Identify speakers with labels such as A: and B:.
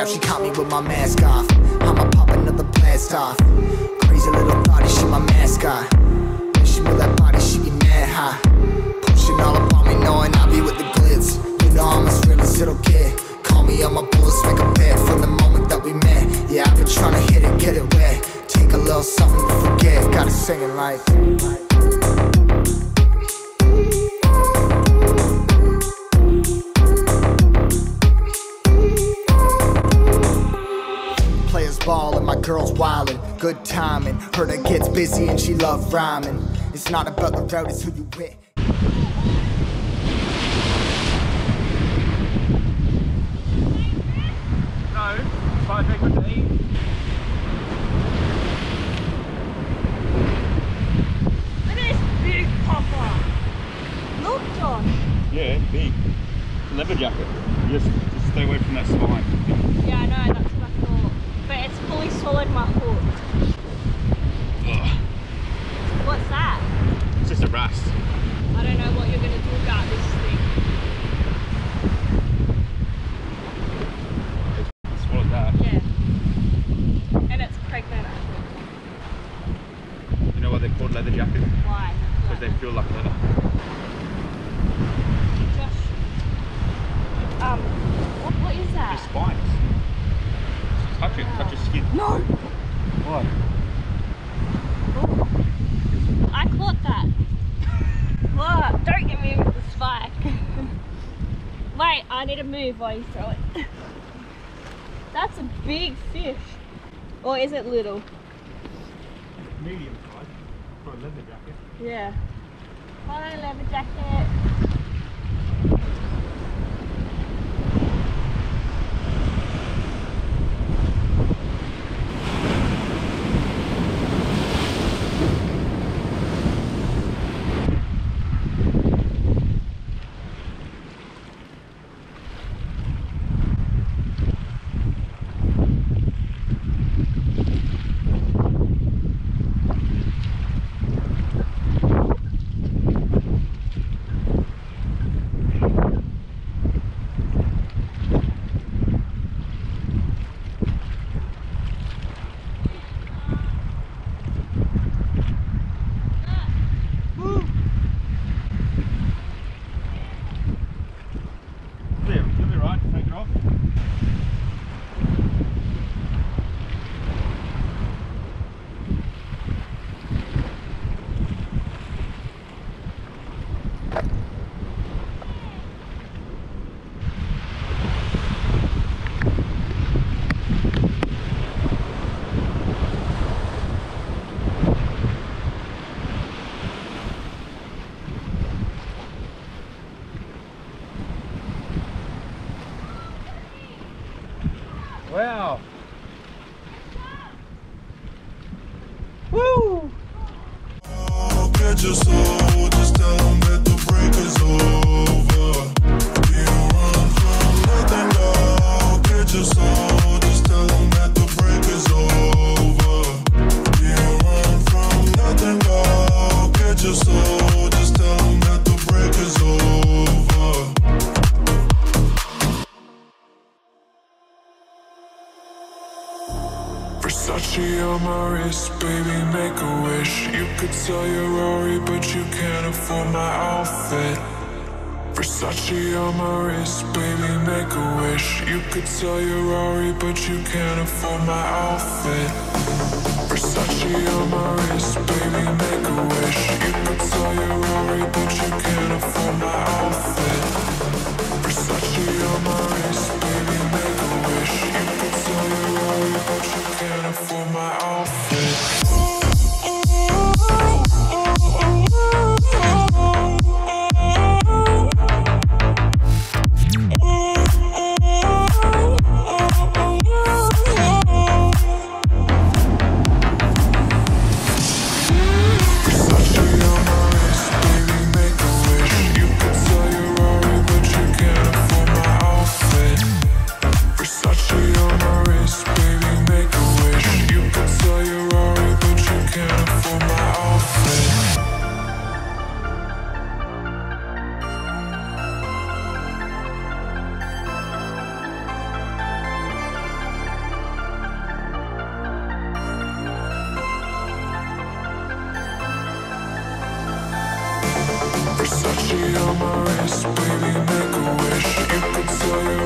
A: now she caught me with my mask off. I'ma pop another blast off. Crazy little thotty, she my mascot. When she move that body, she be mad high. Pushing all up on me, knowing I be with the glitz. You know I'm as real as little kid. Call me on my bullets, make a bet from the moment that we met. Yeah, I've been trying to hit it, get it wet. Take a little something to forget. Gotta sing it like. Players ball and my girl's wildin'. Good timing. Heard her gets busy and she love rhyming. It's not about the road, it's who you with.
B: No, five take with the.
C: Look at this big papa. Look, Josh.
B: Yeah, big. Leather jacket. Just, just stay away from that spine.
C: Yeah, I know, that's what I thought. But it's fully swallowed my hook.
B: Ugh.
C: What's that?
B: It's just a rust.
C: I don't know what you're gonna do about this thing.
B: It's swallowed that.
C: Yeah. And it's pregnant,
B: You know why they're called leather jackets?
C: Why?
B: Because they feel like leather.
C: Josh. Um, what, what is
B: They're
C: that?
B: spikes. Touch it, touch your skin.
C: No!
B: What?
C: Oh, I caught that. Look, don't get me with the spike. Wait, I need to move while you throw it. That's a big fish. Or is it little?
B: Medium size for a leather jacket.
C: Yeah. Hello, leather jacket.
B: There, you'll be right. Take it off. Wow. Woo!
D: Versace on my wrist, baby, make a wish. You could sell your Rory, but you can't afford my outfit. Versace on my wrist, baby, make a wish. You could sell your Rory, but you can't afford my outfit. Versace on my wrist, baby, make a wish. You could sell your Rory, but you can't afford my outfit. Versace on my wrist, on my wrist, baby, make a wish. You could tell your